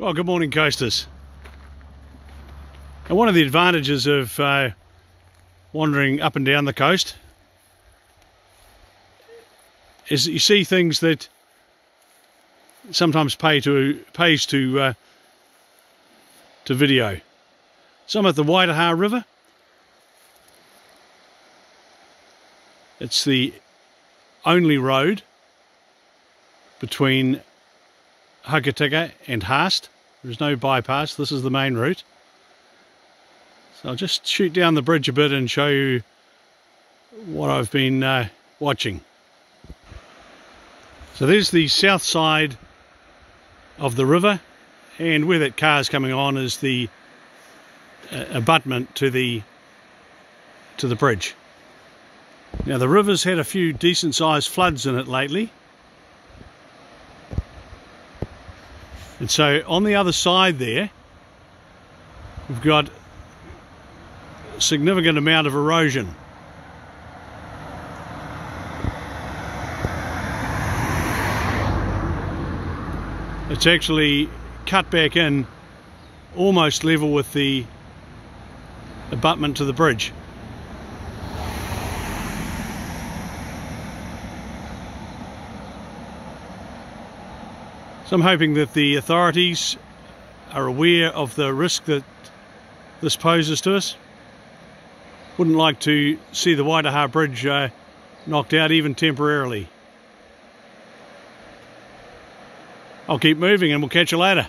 Well, good morning, coasters. And one of the advantages of uh, wandering up and down the coast is that you see things that sometimes pay to pays to uh, to video. Some at the Waitaha River. It's the only road between Hokitika and Haast. There's no bypass, this is the main route. So I'll just shoot down the bridge a bit and show you what I've been uh, watching. So there's the south side of the river and where that car is coming on is the uh, abutment to the to the bridge. Now the river's had a few decent sized floods in it lately And so on the other side there, we've got a significant amount of erosion. It's actually cut back in almost level with the abutment to the bridge. So I'm hoping that the authorities are aware of the risk that this poses to us. Wouldn't like to see the Waitaha Bridge uh, knocked out even temporarily. I'll keep moving and we'll catch you later.